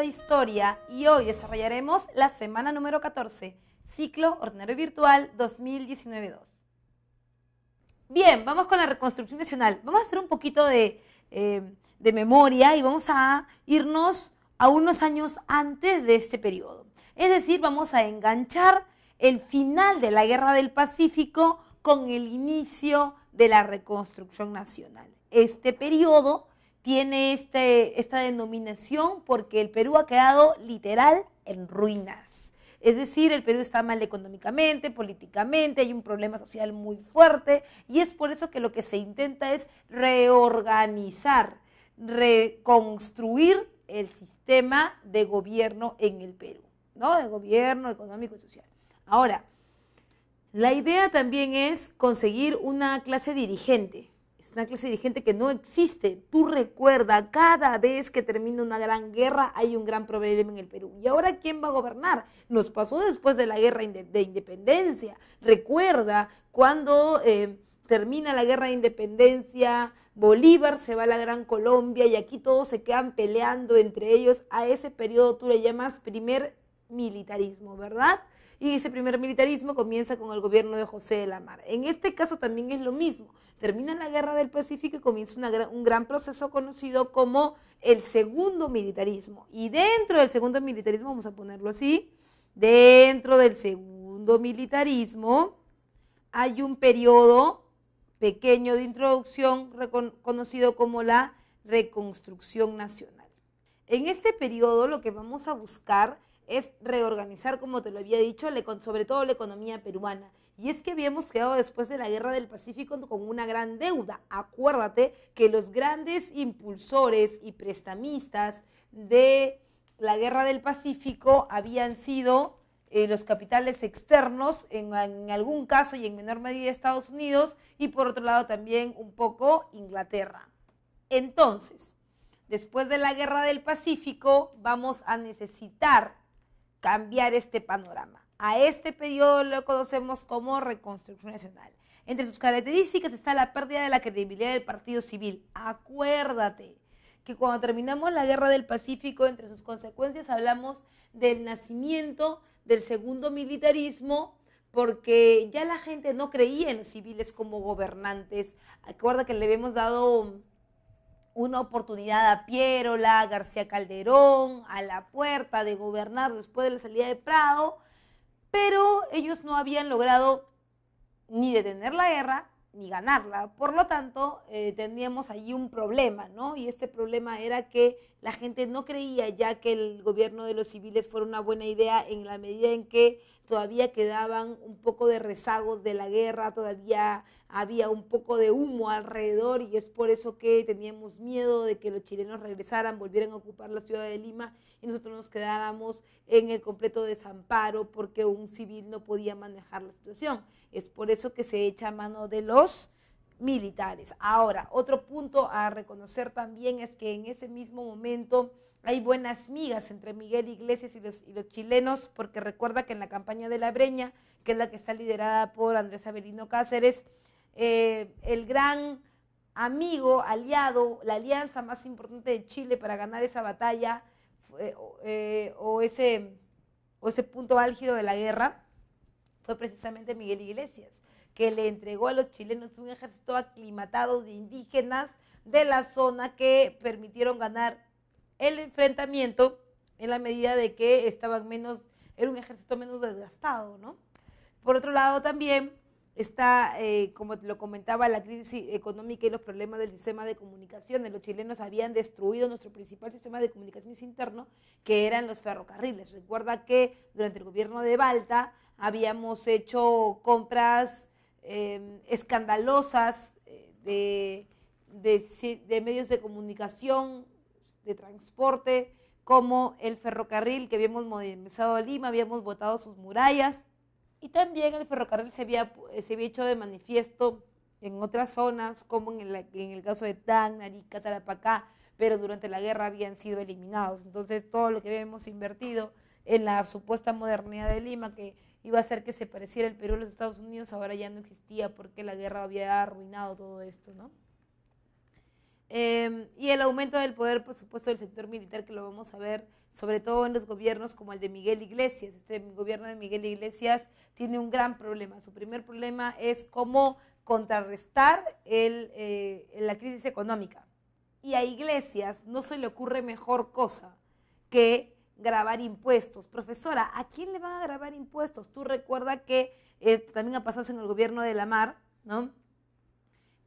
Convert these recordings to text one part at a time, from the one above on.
de Historia y hoy desarrollaremos la semana número 14, Ciclo Ordinario Virtual 2019-2. Bien, vamos con la reconstrucción nacional. Vamos a hacer un poquito de, eh, de memoria y vamos a irnos a unos años antes de este periodo. Es decir, vamos a enganchar el final de la Guerra del Pacífico con el inicio de la reconstrucción nacional. Este periodo tiene este, esta denominación porque el Perú ha quedado literal en ruinas. Es decir, el Perú está mal económicamente, políticamente, hay un problema social muy fuerte y es por eso que lo que se intenta es reorganizar, reconstruir el sistema de gobierno en el Perú, ¿no? De gobierno económico y social. Ahora, la idea también es conseguir una clase dirigente, es una clase dirigente que no existe. Tú recuerda, cada vez que termina una gran guerra hay un gran problema en el Perú. ¿Y ahora quién va a gobernar? Nos pasó después de la guerra de independencia. Recuerda cuando eh, termina la guerra de independencia, Bolívar se va a la Gran Colombia y aquí todos se quedan peleando entre ellos. A ese periodo tú le llamas primer militarismo, ¿verdad? y ese primer militarismo comienza con el gobierno de José de la Mar. En este caso también es lo mismo. Termina la guerra del Pacífico y comienza un gran proceso conocido como el segundo militarismo. Y dentro del segundo militarismo, vamos a ponerlo así, dentro del segundo militarismo hay un periodo pequeño de introducción conocido como la reconstrucción nacional. En este periodo lo que vamos a buscar es reorganizar, como te lo había dicho, sobre todo la economía peruana. Y es que habíamos quedado después de la Guerra del Pacífico con una gran deuda. Acuérdate que los grandes impulsores y prestamistas de la Guerra del Pacífico habían sido eh, los capitales externos, en, en, algún caso y en menor medida Estados Unidos, y por otro lado también un poco Inglaterra. Entonces, después de la Guerra del Pacífico, vamos a necesitar cambiar este panorama. A este periodo lo conocemos como reconstrucción nacional. Entre sus características está la pérdida de la credibilidad del partido civil. Acuérdate que cuando terminamos la guerra del Pacífico, entre sus consecuencias hablamos del nacimiento del segundo militarismo, porque ya la gente no creía en los civiles como gobernantes. Acuerda que le habíamos dado una oportunidad a Pierola, García Calderón, a la puerta de gobernar después de la salida de Prado, pero ellos no habían logrado ni detener la guerra ni ganarla. Por lo tanto, eh, teníamos allí un problema, ¿no? Y este problema era que la gente no creía ya que el gobierno de los civiles fuera una buena idea en la medida en que todavía quedaban un poco de rezagos de la guerra, todavía había un poco de humo alrededor y es por eso que teníamos miedo de que los chilenos regresaran, volvieran a ocupar la ciudad de Lima y nosotros nos quedáramos en el completo desamparo porque un civil no podía manejar la situación. Es por eso que se echa mano de los militares. Ahora, otro punto a reconocer también es que en ese mismo momento hay buenas migas entre Miguel Iglesias y los, chilenos, porque recuerda que en la campaña de la Breña, que es la que está liderada por Andrés Avelino Cáceres, eh, el gran amigo, aliado, la alianza más importante de Chile para ganar esa batalla eh, ese, o ese punto álgido de la guerra, fue precisamente Miguel Iglesias, que le entregó a los chilenos un ejército aclimatado de indígenas de la zona que permitieron ganar el enfrentamiento en la medida de que estaban menos, era un ejército menos desgastado, ¿no? Por otro lado también está, eh, como te lo comentaba, la crisis económica y los problemas del sistema de comunicaciones. Los chilenos habían destruido nuestro principal sistema de comunicaciones interno, que eran los ferrocarriles. Recuerda que durante el gobierno de Balta habíamos hecho compras em, escandalosas eh, de, de medios de comunicación de transporte, como el ferrocarril que habíamos modernizado Lima, habíamos botado sus murallas y también el ferrocarril se había, se había hecho de manifiesto en otras zonas, como en el, en el caso de Tacna, Arica, Tarapacá, pero durante la guerra habían sido eliminados. Entonces todo lo que habíamos invertido en la supuesta modernidad de Lima, que iba a hacer que se pareciera el Perú a los Estados Unidos, ahora ya no existía porque la guerra había arruinado todo esto, ¿no? Em, y el aumento del poder, por supuesto, del sector militar, que lo vamos a ver sobre todo en los gobiernos como el de Miguel Iglesias. Este gobierno de Miguel Iglesias tiene un gran problema. Su primer problema es cómo contrarrestar eh, la crisis económica. Y a Iglesias no se le ocurre mejor cosa que grabar impuestos. Profesora, ¿a quién le van a grabar impuestos? Tú recuerda que eh, también ha pasado en el gobierno de la Mar, ¿no?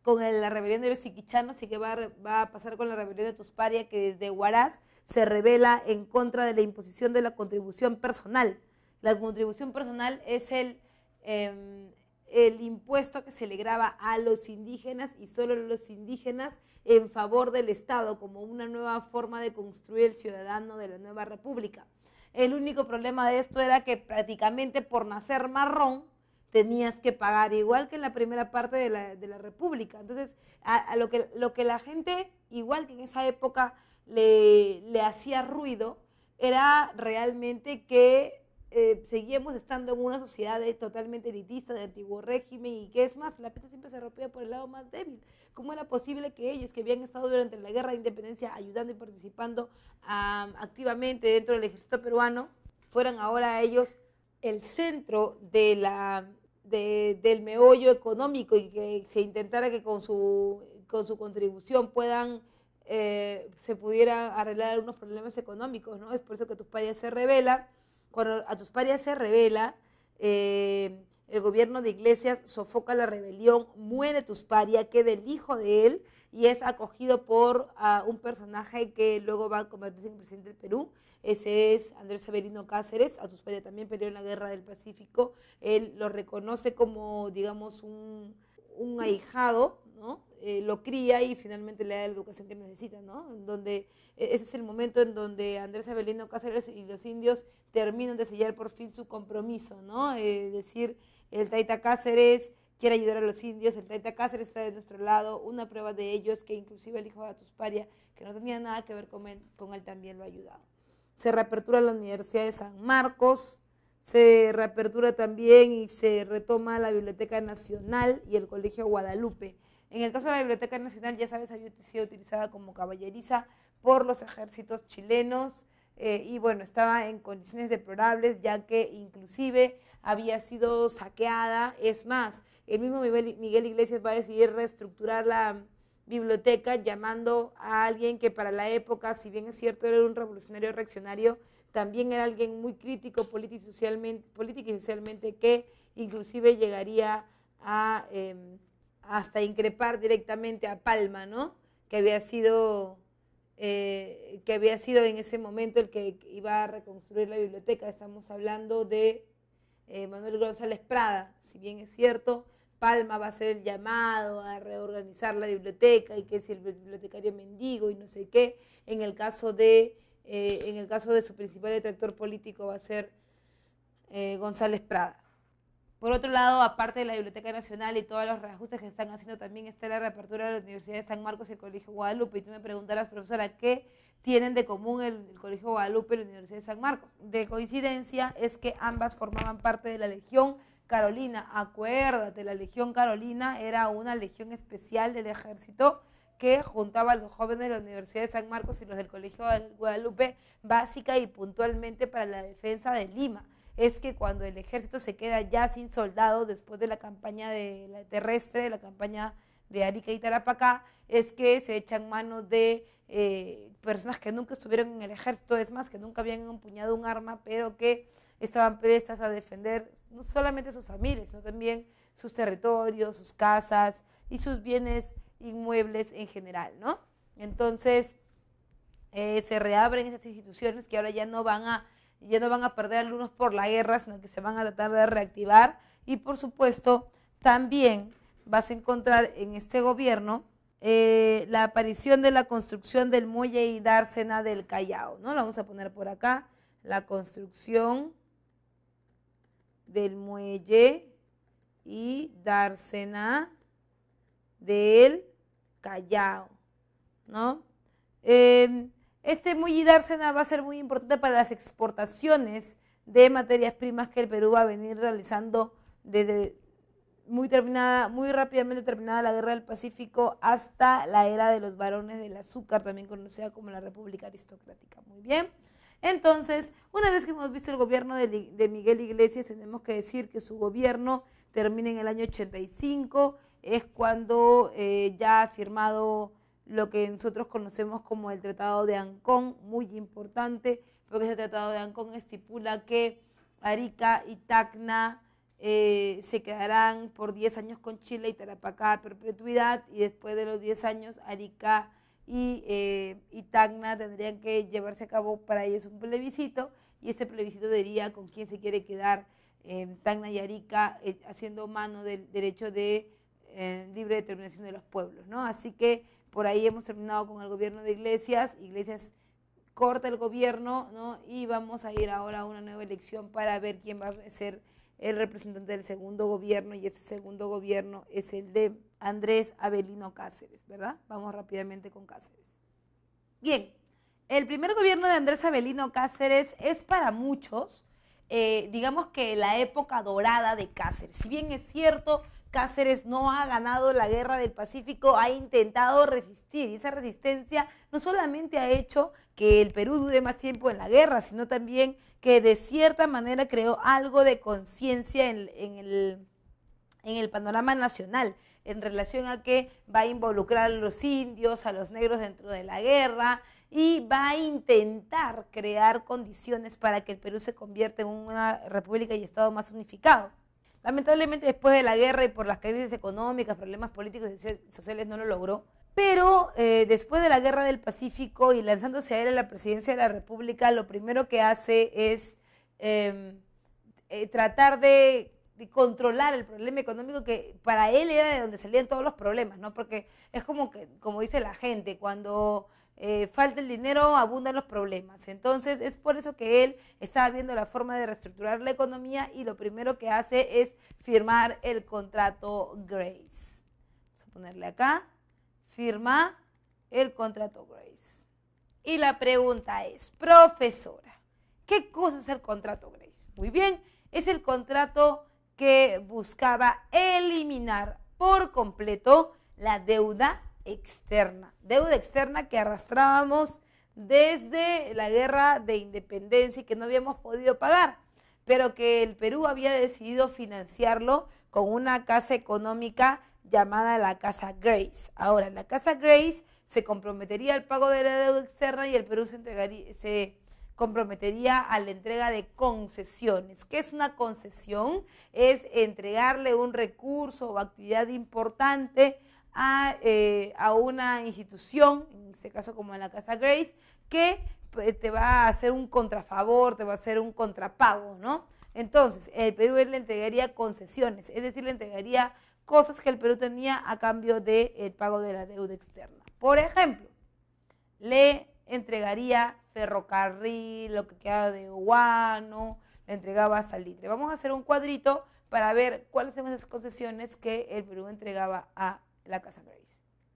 Con la rebelión de los iquichanos y que va, va a pasar con la rebelión de Tusparia, que desde Huaraz se revela en contra de la imposición de la contribución personal. La contribución personal es el, em, el impuesto que se le graba a los indígenas y solo a los indígenas en favor del Estado como una nueva forma de construir el ciudadano de la nueva república. El único problema de esto era que prácticamente por nacer marrón tenías que pagar, igual que en la primera parte de la, de la república. Entonces, a, lo, que, lo que la gente, igual que en esa época, le, le hacía ruido era realmente que eh, seguíamos estando en una sociedad totalmente elitista, de antiguo régimen, y que es más, la pista siempre se rompía por el lado más débil. ¿Cómo era posible que ellos, que habían estado durante la guerra de independencia ayudando y participando activamente dentro del ejército peruano, fueran ahora ellos el centro de la, del meollo económico y que se intentara que con su, con su contribución puedan eh, se pudiera arreglar algunos problemas económicos, ¿no? Es por eso que Tusparia se revela. Cuando a Tusparia se revela, eh, el gobierno de Iglesias sofoca la rebelión, muere Tusparia, queda el hijo de él y es acogido por un personaje que luego va a convertirse en presidente del Perú. Ese es Andrés Severino Cáceres, a Tusparia también peleó en la Guerra del Pacífico. Él lo reconoce como, digamos, un, un ahijado, ¿no? Eh, lo cría y finalmente le da la educación que necesita, ¿no? donde e, ese es el momento en donde Andrés Avelino Cáceres y los indios terminan de sellar por fin su compromiso, ¿no? Es decir, el Taita Cáceres quiere ayudar a los indios, el Taita Cáceres está de nuestro lado, una prueba de ello es que inclusive el hijo de Atusparia, que no tenía nada que ver con él, con él también lo ha ayudado. Se reapertura la Universidad de San Marcos, se reapertura también y se retoma la Biblioteca Nacional y el Colegio Guadalupe. En el caso de la Biblioteca Nacional, ya sabes, había sido utilizada como caballeriza por los ejércitos chilenos eh, y bueno, estaba en condiciones deplorables ya que inclusive había sido saqueada. Es más, el mismo Miguel Iglesias va a decidir reestructurar la biblioteca llamando a alguien que para la época, si bien es cierto, era un revolucionario reaccionario, también era alguien muy crítico política y socialmente que inclusive llegaría a... Em, hasta increpar directamente a Palma, ¿no? Que había sido eh, que había sido en ese momento el que iba a reconstruir la biblioteca. Estamos hablando de eh, Manuel González Prada. Si bien es cierto, Palma va a ser el llamado a reorganizar la biblioteca y que es el bibliotecario mendigo y no sé qué. En el caso de, eh, en el caso de su principal detractor político va a ser González Prada. Por otro lado, aparte de la Biblioteca Nacional y todos los reajustes que están haciendo, también está la reapertura de la Universidad de San Marcos y el Colegio Guadalupe. Y tú me preguntarás, profesora, ¿qué tienen de común el, Colegio Guadalupe y la Universidad de San Marcos? De coincidencia es que ambas formaban parte de la Legión Carolina. Acuérdate, la Legión Carolina era una legión especial del ejército que juntaba a los jóvenes de la Universidad de San Marcos y los del Colegio Guadalupe básica y puntualmente para la defensa de Lima es que cuando el ejército se queda ya sin soldados después de la campaña de la terrestre, la campaña de Arica y Tarapacá, es que se echan manos de eh, personas que nunca estuvieron en el ejército, es más, que nunca habían empuñado un arma, pero que estaban prestas a defender no solamente sus familias, sino también sus territorios, sus casas y sus bienes inmuebles en general, ¿no? Entonces, eh, se reabren esas instituciones que ahora ya no van a ya no van a perder alumnos por la guerra, sino que se van a tratar de reactivar. Y por supuesto, también vas a encontrar en este gobierno eh, la aparición de la construcción del muelle y dársena del Callao. ¿no? Lo vamos a poner por acá, la construcción del muelle y dársena del Callao. ¿no? Eh, este muy dársena va a ser muy importante para las exportaciones de materias primas que el Perú va a venir realizando desde, muy terminada, muy rápidamente terminada la guerra del Pacífico hasta la era de los varones del azúcar, también conocida como la República Aristocrática. Muy bien. Entonces, una vez que hemos visto el gobierno de, Miguel Iglesias, tenemos que decir que su gobierno termina en el año 85, es cuando eh, ya ha firmado lo que nosotros conocemos como el Tratado de Ancón, muy importante, porque ese Tratado de Ancón estipula que Arica y Tacna eh, se quedarán por 10 años con Chile y Tarapacá a perpetuidad, y después de los 10 años Arica eh, y, Tacna tendrían que llevarse a cabo para ellos un plebiscito y este plebiscito diría con quién se quiere quedar eh, Tacna y Arica haciendo mano del derecho de libre determinación de los pueblos. ¿no? Así que por ahí hemos terminado con el gobierno de Iglesias. Iglesias corta el gobierno ¿no? y vamos a ir ahora a una nueva elección para ver quién va a ser el representante del segundo gobierno y ese segundo gobierno es el de Andrés Avelino Cáceres, ¿verdad? Vamos rápidamente con Cáceres. Bien, el primer gobierno de Andrés Avelino Cáceres es para muchos, eh, digamos que la época dorada de Cáceres. Si bien es cierto, Cáceres no ha ganado la guerra del Pacífico, ha intentado resistir y esa resistencia no solamente ha hecho que el Perú dure más tiempo en la guerra, sino también que de cierta manera creó algo de conciencia en, el, el panorama nacional en relación a que va a involucrar a los indios, a los negros dentro de la guerra y va a intentar crear condiciones para que el Perú se convierta en una república y estado más unificado. Lamentablemente después de la guerra y por las crisis económicas, problemas políticos y sociales no lo logró. Pero eh, después de la guerra del Pacífico y lanzándose a él a la presidencia de la República, lo primero que hace es em, eh, tratar de, controlar el problema económico que para él era de donde salían todos los problemas, ¿no? Porque es como que, como dice la gente, cuando eh, falta el dinero, abundan los problemas. Entonces, es por eso que él estaba viendo la forma de reestructurar la economía y lo primero que hace es firmar el contrato Grace. Vamos a ponerle acá firma el contrato Grace. Y la pregunta es, profesora, ¿qué cosa es el contrato Grace? Muy bien, es el contrato que buscaba eliminar por completo la deuda externa. Deuda externa que arrastrábamos desde la guerra de independencia y que no habíamos podido pagar, pero que el Perú había decidido financiarlo con una casa económica llamada la Casa Grace. Ahora, la Casa Grace se comprometería al pago de la deuda externa y el Perú se, entregaría, se comprometería a la entrega de concesiones. ¿Qué es una concesión? Es entregarle un recurso o actividad importante a, eh, a una institución, en este caso como en la Casa Grace, que pues, te va a hacer un contrafavor, te va a hacer un contrapago, ¿no? Entonces, el Perú le entregaría concesiones, es decir, le entregaría cosas que el Perú tenía a cambio del pago de la deuda externa. Por ejemplo, le entregaría ferrocarril, lo que queda de guano, le entregaba salitre. Vamos a hacer un cuadrito para ver cuáles son esas concesiones que el Perú entregaba a la Casa Grace.